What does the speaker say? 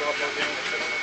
No,